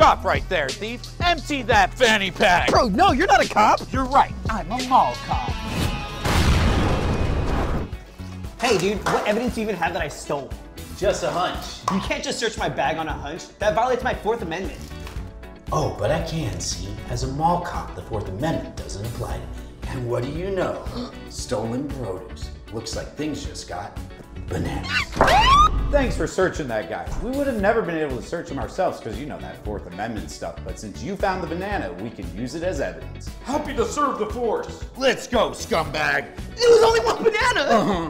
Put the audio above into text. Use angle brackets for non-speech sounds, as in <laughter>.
Stop right there, thief. Empty that fanny pack. Bro, no, you're not a cop. You're right. I'm a mall cop. Hey, dude, what evidence do you even have that I stole? Just a hunch. You can't just search my bag on a hunch. That violates my Fourth Amendment. Oh, but I can see. As a mall cop, the Fourth Amendment doesn't apply to me. And what do you know? <gasps> Stolen produce. Looks like things just got bananas. Thanks for searching that guy. We would have never been able to search him ourselves because you know that Fourth Amendment stuff. But since you found the banana, we can use it as evidence. Happy to serve the force. Let's go, scumbag. It was only one banana! Uh-huh.